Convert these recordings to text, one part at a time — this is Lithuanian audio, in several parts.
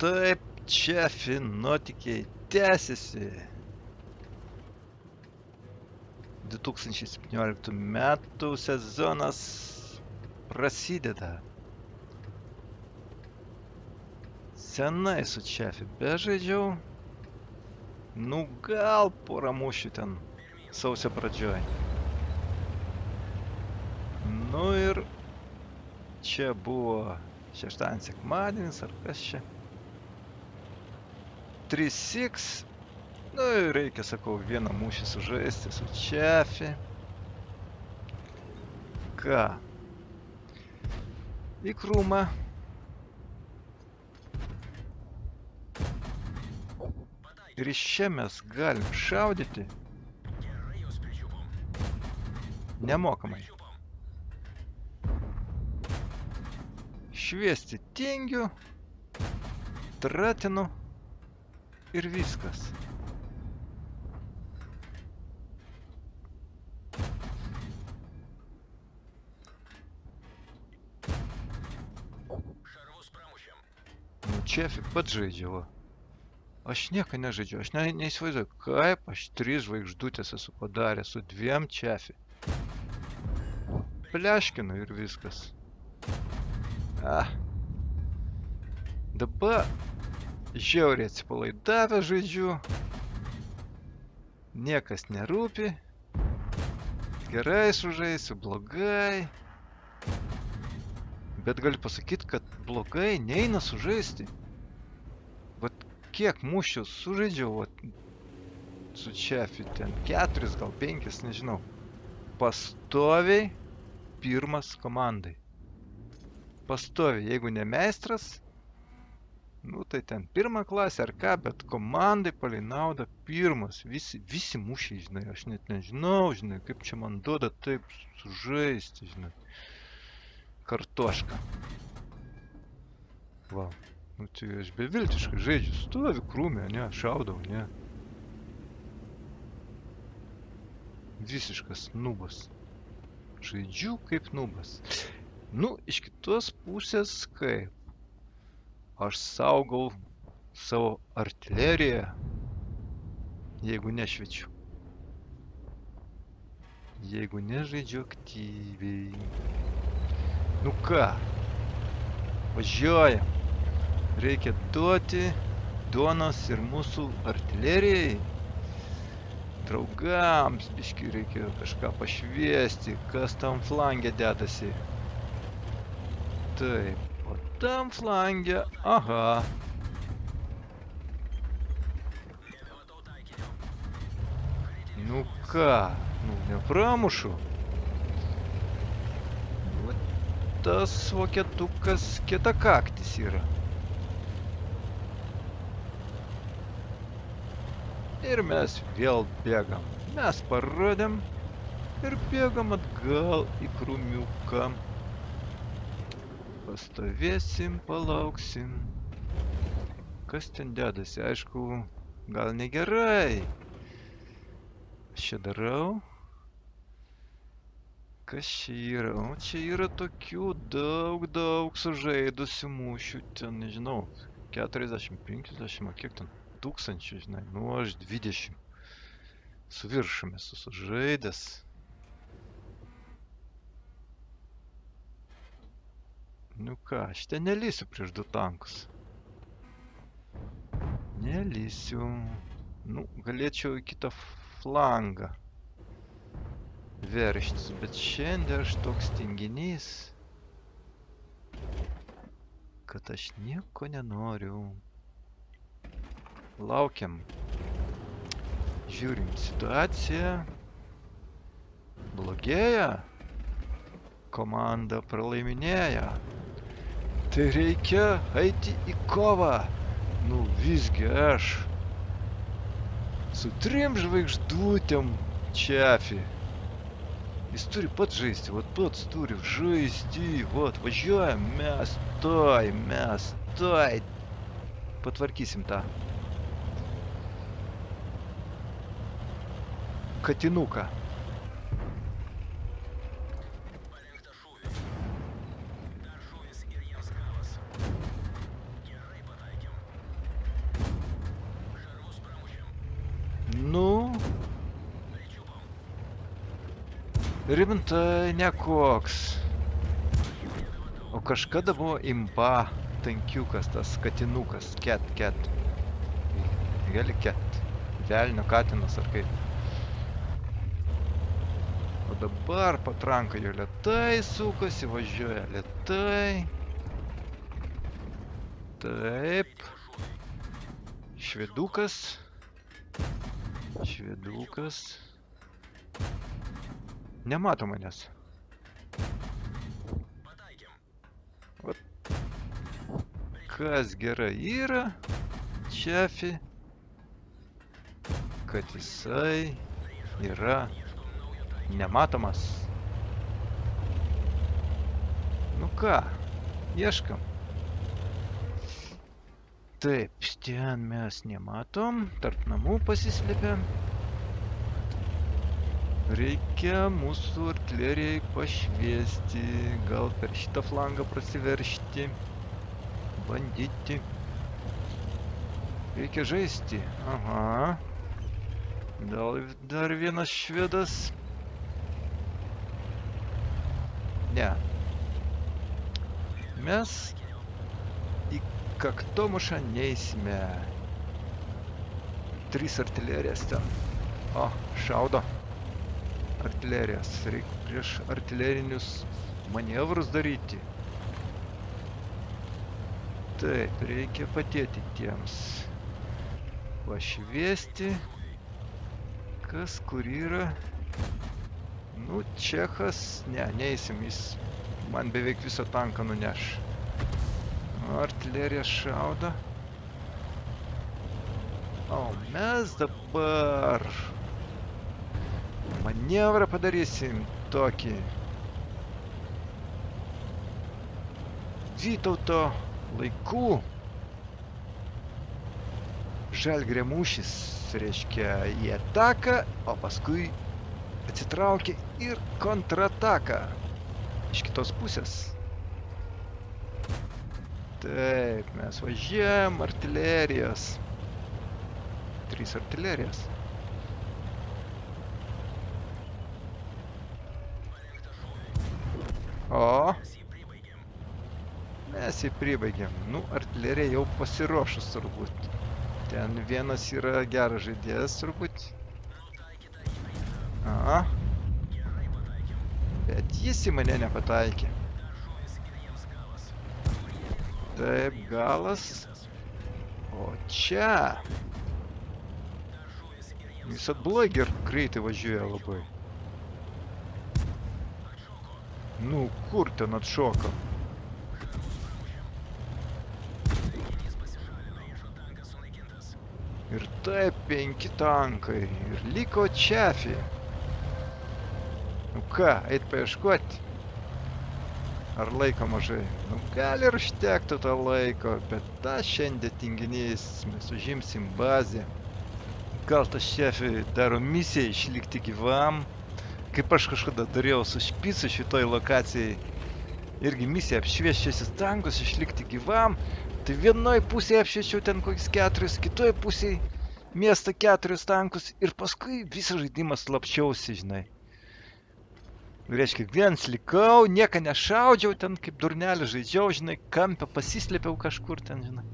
taip, čefi nuotikiai tęsiasi. 2017 metų sezonas prasideda. Senai su čefi bežaidžiau. Nu gal porą mūšių ten sausio pradžioj. Nu ir čia buvo šeštadienis, sekmadienis ar kas čia. 3x. Nu ir reikia, sakau, vieną mūšį sužaisti su čefi. Ką? Į krūmą. Ir iš čia mes galim šaudyti nemokamai. Šviesti tingiu, tratinu ir viskas. Nu, čefi pats žaidžia, va. Aš nieko nežaidžiu, aš ne, neįsivaizduoju, kaip aš tris žvaigždutės esu padaręs su dviem čefi. Pleškinu ir viskas. Ah. Dabar žiauriai atsipalaidavę žaidžiu. Niekas nerūpi. Gerai sužaisiu, blogai. Bet galiu pasakyti, kad blogai neina sužaisti. Vat kiek mūšių sužaidžiau, vat, su čefi ten keturis, gal penkis, nežinau. Pastoviai pirmas komandai. Pastoviai, jeigu ne meistras, nu tai ten pirmą klasę ar ką, bet komandai palei naudą pirmas. Visi, visi mūšiai, žinai, aš net nežinau, žinai, kaip čia man duoda taip sužaisti, žinai. Kartošką. Va. Nu tai aš beviltiškai žaidžiu, stovi krūmė, ne, šaudau, ne. Visiškas nubas. Žaidžiu kaip nubas. Nu, iš kitos pusės kaip. Aš saugau savo artileriją, jeigu nešvečiu. Jeigu nežaidžiu aktyviai. Nu ką, važiuojam. Reikia duoti duonos ir mūsų artilerijai. Draugams biški reikia kažką pašviesti, kas tam flangė dedasi. Taip, o tam flangė, aha. Nu ką, nu nepramušu. Va tas vokietukas kietakaktis yra. Ir mes vėl bėgam. Mes parodėm ir bėgam atgal į krūmiuką. Pastovėsim, palauksim. Kas ten dedasi? Aišku, gal negerai. Aš čia darau. Kas čia yra? O čia yra tokių daug, daug sužaidusių mūšių. Ten, nežinau, 40, 50, kiek ten tūkstančių, žinai, nu aš 20 su viršum esu sužaidęs. Nu ką, aš ten nelysiu prieš du tankus. Nelysiu. Nu, galėčiau į kitą flangą verštis, bet šiandien aš toks tinginys, kad aš nieko nenoriu. Laukiam. Žiūrim situaciją. Blogėja. Komanda pralaiminėja. Tai reikia eiti į kovą. Nu visgi aš. Su trim žvaigždutėm čiafi. Jis turi pats žaisti, vat pats turi žaisti, vat važiuojam, mes toj, mes toj. Patvarkysim tą. Rimtai nekoks. O kažkada buvo imba tankiukas, tas katinukas, ket, ket. Gali ket. Velnio katinas ar kaip. O dabar patranka jo lietai sukasi, važiuoja lietai. Taip. Švedukas. Švedukas. Nemato manęs. Vat. Kas gerai yra, Čefi, kad jisai yra nematomas. Nu ką, ieškam. Taip, ten mes nematom, tarp namų pasislėpėm. Reikia mūsų artilerijai pašviesti, gal per šitą flangą prasiveršti, bandyti. Reikia žaisti. Aha. Gal dar vienas švedas. Ne. Mes į kaktomušą neįsime. Trys artilerijas ten. O, šaudo artilerijas. Reikia prieš artilerinius manevrus daryti. Taip, reikia padėti tiems. Pašviesti. Kas kur yra. Nu, Čechas. Ne, neįsim, jis man beveik visą tanką nuneš. Artilerija šauda. O mes dabar manevrą padarysim tokį. Vytauto laikų žalgrė mūšis reiškia į ataką, o paskui atsitraukia ir kontrataką iš kitos pusės. Taip, mes važiuojam artilerijos. Trys artilerijos. O. Jį pribaigėm. Nu, artilerija jau pasiruošus turbūt. Ten vienas yra geras žaidėjas turbūt. A. Bet jis į mane nepataikė. Taip, galas. O čia. Jis atbulai greitai važiuoja labai. Nu, kur ten atšoka? Ir taip penki tankai. Ir liko Čefi. Nu ką, eit paieškoti? Ar laiko mažai? Nu gal ir užtektų to laiko, bet tą šiandien tinginys mes užimsim bazę. Gal tas šefi daro misiją išlikti gyvam kaip aš kažkada dariau su špicu šitoj lokacijai, irgi misija apšvieščiasis tankus, išlikti gyvam, tai vienoj pusėje apšviečiau ten kokius keturis, kitoj pusėje miestą keturis tankus ir paskui visą žaidimą slapčiausi, žinai. Reiškia, viens likau, nieką nešaudžiau, ten kaip durnelį žaidžiau, žinai, kampę pasislėpiau kažkur ten, žinai.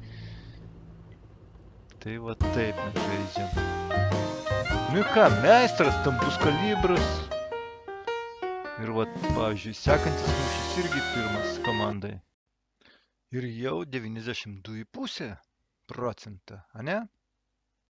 Tai va taip mes žaidžiam. Nu ką, meistras, tambus kalibras. Ir vat, pavyzdžiui, sekantis mūšis irgi pirmas komandai. Ir jau 92 pusė procentą, ane?